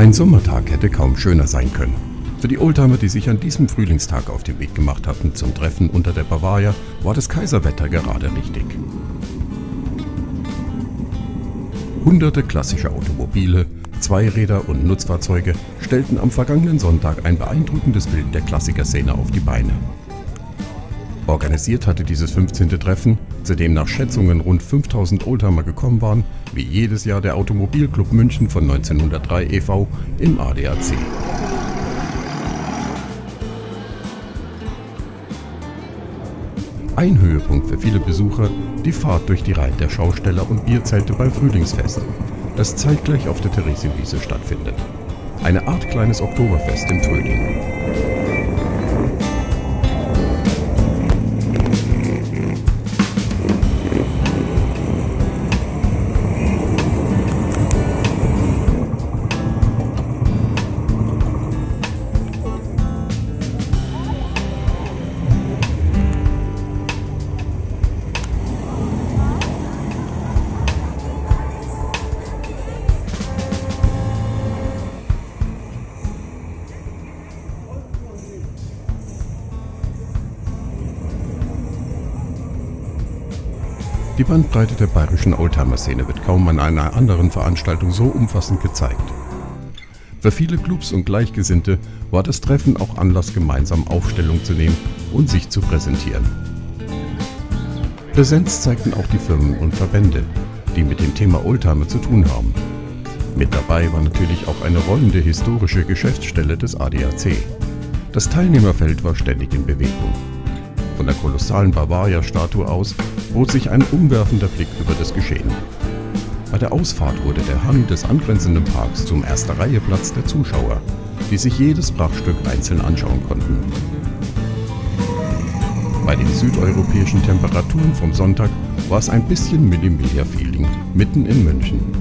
Ein Sommertag hätte kaum schöner sein können. Für die Oldtimer, die sich an diesem Frühlingstag auf den Weg gemacht hatten zum Treffen unter der Bavaria, war das Kaiserwetter gerade richtig. Hunderte klassische Automobile, Zweiräder und Nutzfahrzeuge stellten am vergangenen Sonntag ein beeindruckendes Bild der Klassikerszene auf die Beine. Organisiert hatte dieses 15. Treffen, zu dem nach Schätzungen rund 5000 Oldtimer gekommen waren, wie jedes Jahr der Automobilclub München von 1903 e.V. im ADAC. Ein Höhepunkt für viele Besucher die Fahrt durch die Reihen der Schausteller und Bierzelte beim Frühlingsfest, das zeitgleich auf der Theresienwiese stattfindet. Eine Art kleines Oktoberfest im Frühling. Die Bandbreite der bayerischen Oldtimer-Szene wird kaum an einer anderen Veranstaltung so umfassend gezeigt. Für viele Clubs und Gleichgesinnte war das Treffen auch Anlass, gemeinsam Aufstellung zu nehmen und sich zu präsentieren. Präsenz zeigten auch die Firmen und Verbände, die mit dem Thema Oldtimer zu tun haben. Mit dabei war natürlich auch eine rollende historische Geschäftsstelle des ADAC. Das Teilnehmerfeld war ständig in Bewegung. Von der kolossalen Bavaria-Statue aus bot sich ein umwerfender Blick über das Geschehen. Bei der Ausfahrt wurde der Hang des angrenzenden Parks zum erster Reihe Platz der Zuschauer, die sich jedes Prachtstück einzeln anschauen konnten. Bei den südeuropäischen Temperaturen vom Sonntag war es ein bisschen Millimeter-Feeling mitten in München.